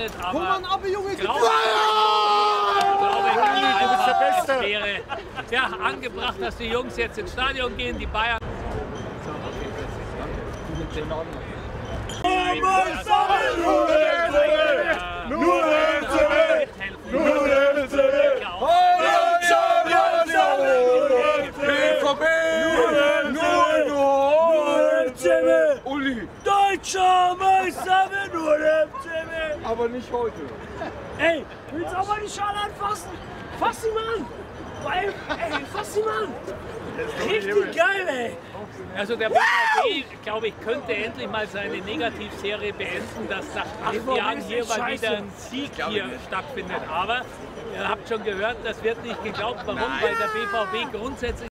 erwartet, aber Junge, Bayern! ich glaube, du bist der Beste. es wäre ja, angebracht, dass die Jungs jetzt ins Stadion gehen, die Bayern. Nur FCB! Nur FCB! BVB! Nur, nur FCB! Uli, Deutscher Meister nur FCB! Aber nicht heute. Ey, willst du auch mal die Schale anfassen? Fass sie mal an! Weil, ey, fass sie mal an! Richtig geil, ey! Also der BVB, glaube ich, könnte endlich mal seine Negativserie beenden, dass nach acht Jahren hier mal wieder ein Sieg hier stattfindet. Aber ihr habt schon gehört, das wird nicht geglaubt. Warum? Weil der BVB grundsätzlich